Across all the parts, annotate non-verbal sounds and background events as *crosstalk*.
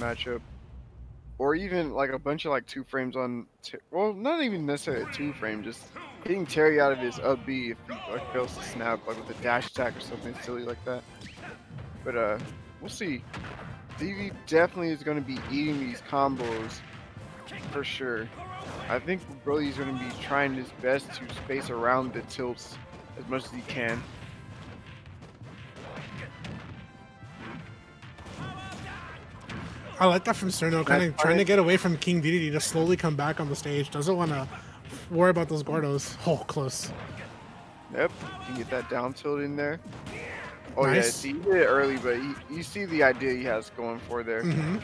matchup, or even like a bunch of like two frames on. well, not even necessarily two frame, just hitting Terry out of his up B if he like fails to snap like with a dash attack or something silly like that. But uh, we'll see. DV definitely is going to be eating these combos for sure. I think Broly's going to be trying his best to space around the tilts as much as he can. I like that from Cirno, kind of trying to get away from King Dedede to slowly come back on the stage. Doesn't want to worry about those Gordos. Oh, close. Yep, you can get that down tilt in there. Oh nice. yeah, see, he did it early, but he, you see the idea he has going for there. Mm -hmm.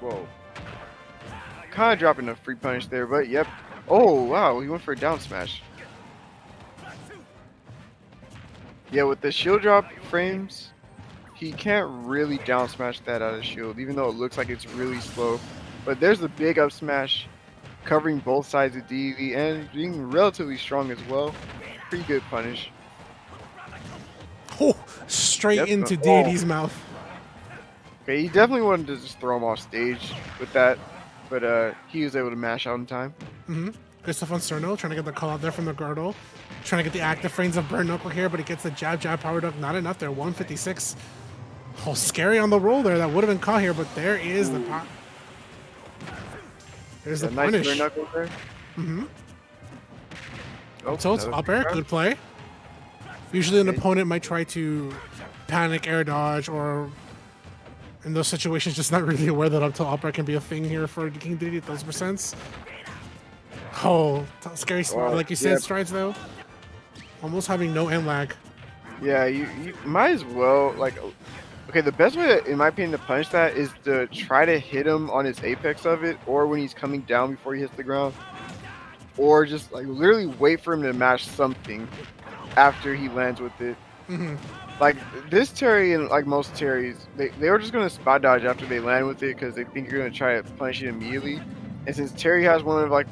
Whoa. Kind of dropping a free punish there, but yep. Oh, wow, he went for a down smash. Yeah, with the shield drop frames, he can't really down smash that out of shield, even though it looks like it's really slow. But there's a big up smash covering both sides of DV and being relatively strong as well. Pretty good punish. Oh, straight into Dedede's oh. mouth. Okay, he definitely wanted to just throw him off stage with that, but uh, he was able to mash out in time. Mm-hmm. Good stuff on Cirno, trying to get the call out there from the girdle. Trying to get the active frames of Burn Knuckle here, but he gets the jab, jab, power dunk. Not enough there, 156. Oh, scary on the roll there. That would have been caught here, but there is Ooh. the pop. There's yeah, the nice punish. Knuckle there. Mm-hmm. Oh, Tilt, up air, good play. Usually an opponent might try to panic air dodge or in those situations just not really aware that up tilt up air can be a thing here for King Dedede at those percents. Oh, scary wow. like you said, yep. strides though. Almost having no end lag. Yeah, you, you might as well like Okay, the best way, to, in my opinion, to punish that is to try to hit him on his apex of it, or when he's coming down before he hits the ground, or just like literally wait for him to mash something after he lands with it. Mm-hmm. Like this Terry and like most Terrys, they, they were just gonna spot dodge after they land with it because they think you're gonna try to punish it immediately. And since Terry has one of like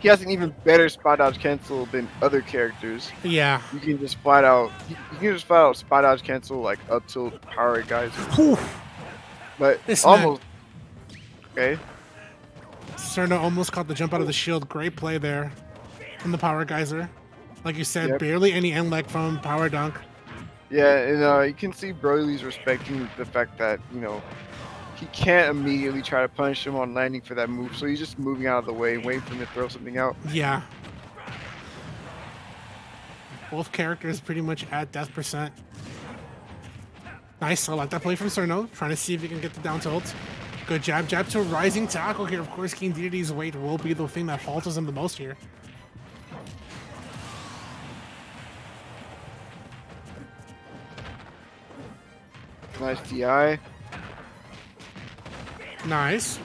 he has an even better spot dodge cancel than other characters. Yeah. You can just flat out you, can just flat out spot dodge cancel like up till power guys. But it's almost not... okay. Cirno almost caught the jump out of the shield. Great play there from the power geyser. Like you said, yep. barely any end leg from power dunk. Yeah, and uh, you can see Broly's respecting the fact that you know he can't immediately try to punish him on landing for that move, so he's just moving out of the way, waiting for him to throw something out. Yeah. Both characters pretty much at death percent. Nice, I like that play from Cirno, trying to see if he can get the down tilt. Good jab, jab to rising tackle here. Of course, King Dedede's weight will be the thing that falters him the most here. Nice DI. Nice.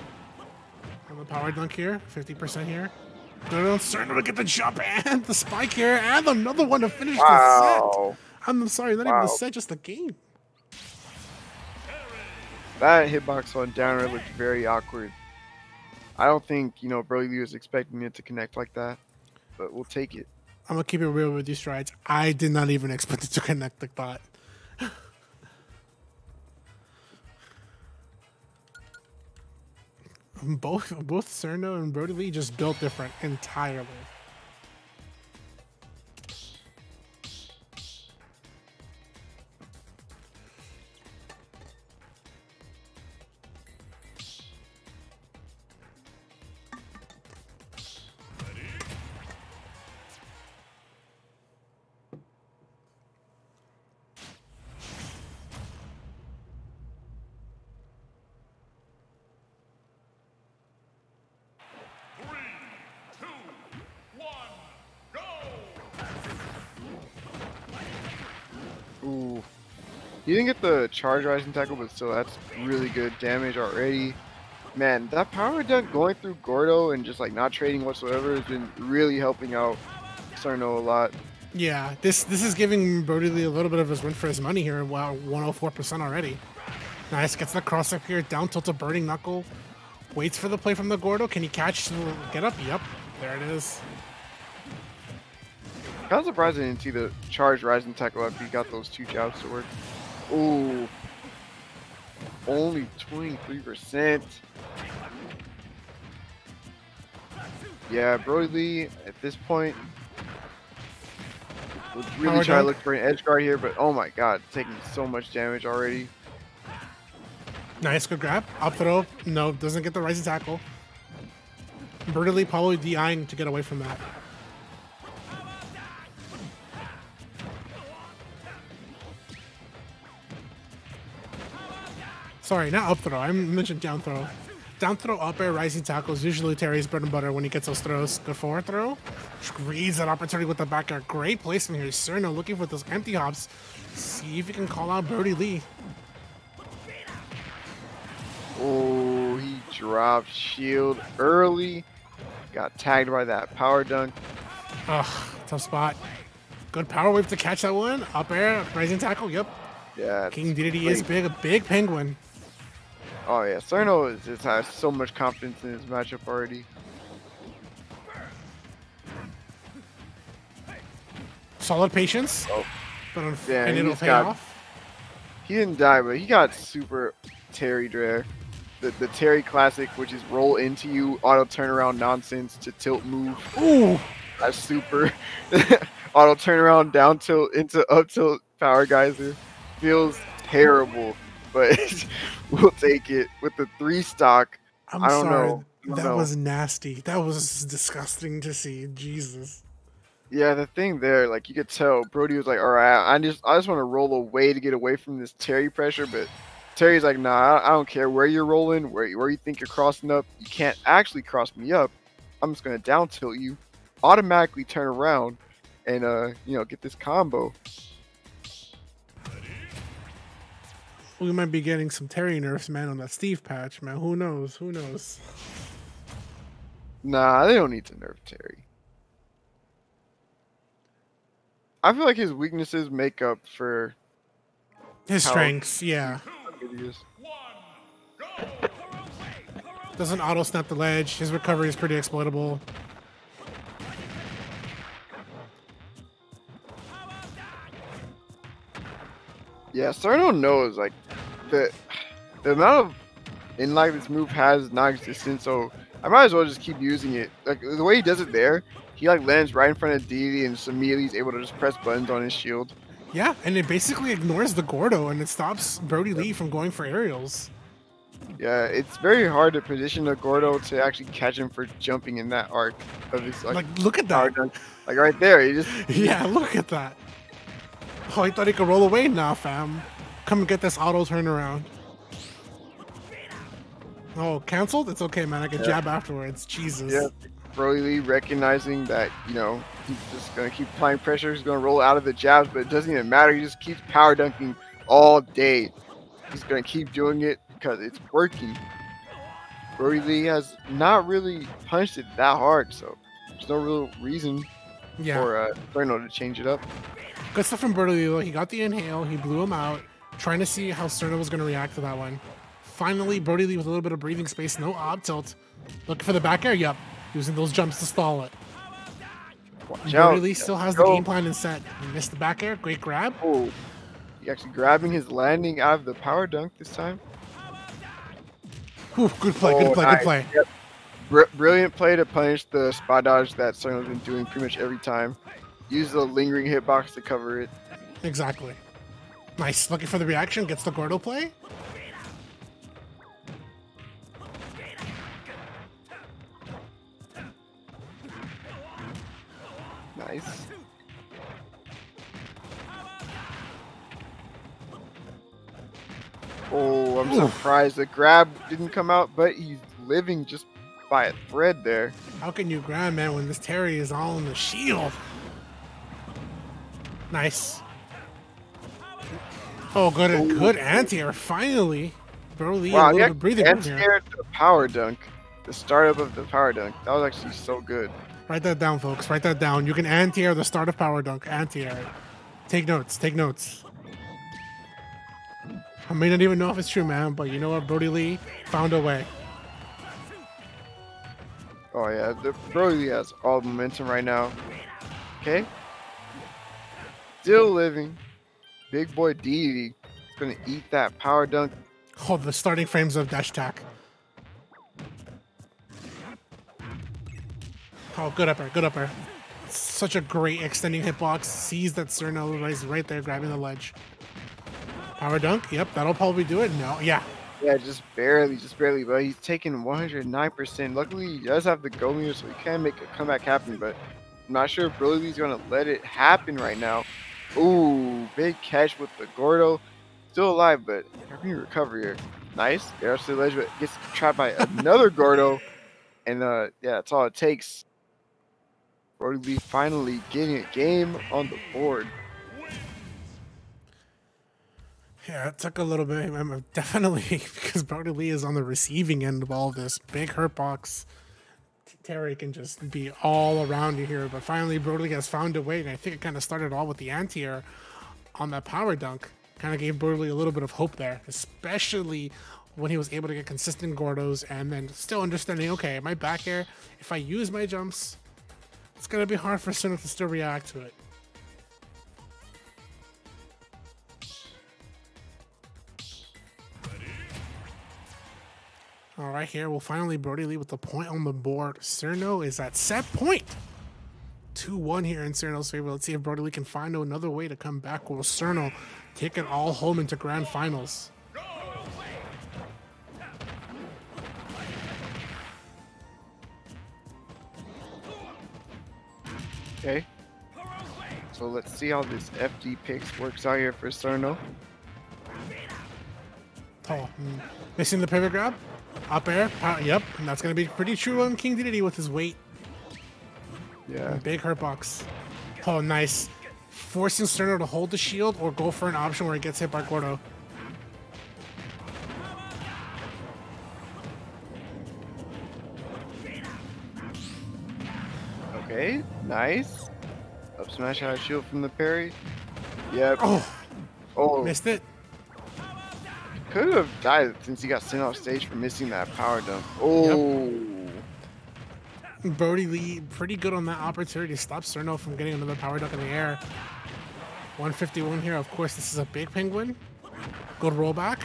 And the power dunk here, 50% here. On Cirno to get the jump and the spike here, and another one to finish wow. the set. I'm sorry, not wow. even the set, just the game. That hitbox on downer looked very awkward. I don't think, you know, Broly was expecting it to connect like that, but we'll take it. I'm going to keep it real with you, Strides. I did not even expect it to connect like that. Both both Cirno and Brodie Lee just built different entirely. You didn't get the charge rising tackle, but still, that's really good damage already. Man, that power dunk going through Gordo and just like not trading whatsoever has been really helping out Cirno a lot. Yeah, this this is giving Brodie a little bit of his win for his money here. Wow, 104% already. Nice, gets the cross up here, down tilt a burning knuckle. Waits for the play from the Gordo. Can he catch get up? Yep, there it is. Kind of surprised I didn't see the charge rising tackle after he got those two jabs to work. Ooh. only 23%. Yeah, Brodie Lee at this point would really Power try dunk. to look for an edge guard here, but oh my god, taking so much damage already. Nice, good grab. Up throw. No, doesn't get the rising tackle. Lee probably DIing to get away from that. Sorry, not up throw. I mentioned down throw. Down throw, up air, rising tackles. Usually Terry's bread and butter when he gets those throws. Good forward throw. Squeeze that opportunity with the back air. Great placement here. Cirno looking for those empty hops. See if he can call out Birdie Lee. Oh, he dropped shield early. Got tagged by that power dunk. Ugh, tough spot. Good power wave to catch that one. Up air, rising tackle. Yep. Yeah. King Dedede is big, a big penguin. Oh yeah, Cirno just has so much confidence in his matchup already. Solid patience. Oh. But yeah, and it'll pay got, off. He didn't die, but he got super Terry Dre. The, the Terry classic, which is roll into you, auto turnaround nonsense to tilt move. Ooh! That's super. *laughs* auto turnaround down tilt into up tilt power geyser. Feels terrible but *laughs* we'll take it with the three stock. I'm I do not know. That know. was nasty. That was disgusting to see. Jesus. Yeah, the thing there, like you could tell, Brodie was like, "All right, I just, I just want to roll away to get away from this Terry pressure." But Terry's like, "Nah, I don't care where you're rolling, where, where you think you're crossing up. You can't actually cross me up. I'm just gonna down tilt you, automatically turn around, and uh, you know, get this combo." We might be getting some Terry nerfs, man, on that Steve patch, man. Who knows? Who knows? Nah, they don't need to nerf Terry. I feel like his weaknesses make up for his strengths. Yeah. Doesn't auto snap the ledge. His recovery is pretty exploitable. Yeah, Cirno knows like the the amount of in like this move has non-existent, so I might as well just keep using it. Like the way he does it there, he like lands right in front of Dedede and just immediately is able to just press buttons on his shield. Yeah, and it basically ignores the Gordo and it stops Brodie yep. Lee from going for aerials. Yeah, it's very hard to position the Gordo to actually catch him for jumping in that arc of his like. Like, look at that! Like right there, he just. *laughs* yeah, look at that. Oh, I thought he could roll away now, fam. Come and get this auto turnaround. Oh, canceled? It's okay, man. I can yeah. jab afterwards. Jesus. Yeah. Brodie Lee recognizing that, you know, he's just going to keep applying pressure. He's going to roll out of the jabs, but it doesn't even matter. He just keeps power dunking all day. He's going to keep doing it because it's working. Brodie Lee has not really punched it that hard, so there's no real reason yeah. for uh, Cirno to change it up. Good stuff from Bertolillo. He got the inhale. He blew him out. Trying to see how Cirno was going to react to that one. Finally, Brodie Lee with a little bit of breathing space. No ob tilt. Looking for the back air. Yep. Using those jumps to stall it. Watch Brodie. Lee still has the game plan in set. He missed the back air. Great grab. Oh. He actually grabbing his landing out of the power dunk this time. Ooh, good play. Oh, good play. Nice. Good play. Yep. Br brilliant play to punish the spot dodge that Cirno's been doing pretty much every time. Use the lingering hitbox to cover it. Exactly. Nice. Looking for the reaction. Gets the Gordo play. Nice. Oh, I'm Ooh. surprised the grab didn't come out, but he's living just by a thread there. How can you grab, man, when this Terry is all in the shield? Nice. Oh, good, Ooh. good anti-air, finally. Bro Lee, wow, a little bit breathing anti-air the power dunk. The startup of the power dunk. That was actually so good. Write that down, folks. Write that down. You can anti-air the start of power dunk. Anti-air. Take notes. Take notes. I may not even know if it's true, man, but you know what? Brodie Lee found a way. Oh, yeah. The Brodie Lee has all the momentum right now. Okay. Still living. Big boy Dedede is going to eat that power dunk Oh, the starting frames of dash attack. Oh, good upper, good upper. Such a great extending hitbox. Sees that Cirno is right there grabbing the ledge. Power dunk. Yep, that'll probably do it. No, yeah. Yeah, just barely, just barely. But he's taking 109%. Luckily, he does have the go meter, so he can make a comeback happen. But I'm not sure if Broly's going to let it happen right now. Ooh, big catch with the Gordo. Still alive, but how recovery here? Nice. There's the ledge, but gets trapped by another *laughs* Gordo. And uh, yeah, that's all it takes. Broly finally getting a game on the board. Yeah, it took a little bit. I'm *laughs* definitely *laughs* because Brodie Lee is on the receiving end of all this. Big hurt box. Terry can just be all around you here, but finally Brodie has found a way, and I think it kind of started all with the anti-air on that power dunk. Kind of gave Brodie a little bit of hope there, especially when he was able to get consistent Gordos and then still understanding, okay, my back air, if I use my jumps, it's going to be hard for Sonic to still react to it. Right, here we'll finally Brodie Lee with the point on the board. Cirno is at set point. 2-1 here in Cirno's favor. Let's see if Brodie Lee can find another way to come back. Will Cirno take it all home into grand finals? Okay. So let's see how this FD picks works out here for Cirno. Oh, mm. missing the pivot grab? Up air. Yep. And that's going to be pretty true on King Dedede with his weight. Yeah. Big hurt box. Oh, nice. Forcing Sterno to hold the shield or go for an option where he gets hit by Gordo. Okay, nice. Up smash out shield from the parry. Yep. Oh, oh. missed it could have died since he got sent off stage for missing that power dunk. Oh. Yep. Brodie Lee pretty good on that opportunity to stop Cirno from getting another power dunk in the air. 151 here. Of course, this is a big penguin. Good rollback.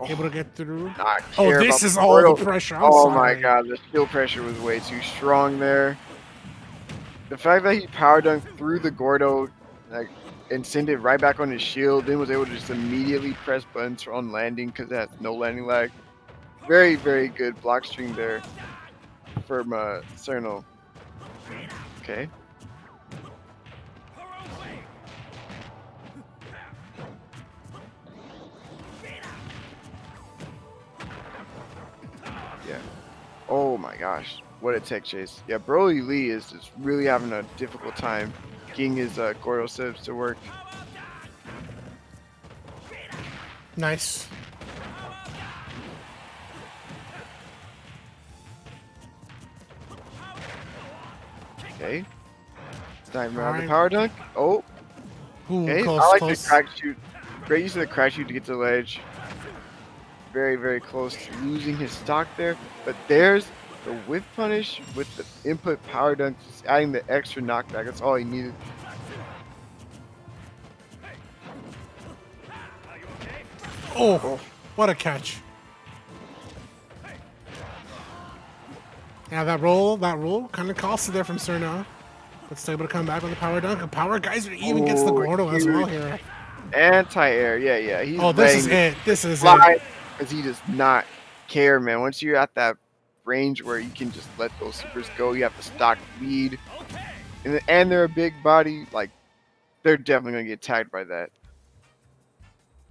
Oh, Able to get through. Oh, this is all the pressure. I'm oh sorry. my god, the shield pressure was way too strong there. The fact that he power dunked through the Gordo, like and send it right back on his shield. Then was able to just immediately press buttons on landing because it has no landing lag. Very, very good block string there from uh, Cirno. Okay. Yeah. Oh my gosh. What a tech chase. Yeah, Broly Lee is just really having a difficult time getting his uh, Gordo sibs to work. Nice. Okay. Time around right. the power dunk. Oh. Ooh, okay. Close, I like close. the crack shoot. Great use of the crack shoot to get to the ledge. Very, very close to losing his stock there. But there's the whiff punish with the input power dunk, just adding the extra knockback. That's all he needed. Oh, oh. what a catch. Yeah, that roll, that roll kind of costed there from Cirno. But still able to come back with the power dunk. A power geyser even oh, gets the oh, Gordo as well here. Anti-air, yeah, yeah. He's oh, this is it. This is it. Because he does not care, man. Once you're at that range where you can just let those supers go. You have to stock lead. And, and they're a big body. Like, they're definitely to get tagged by that.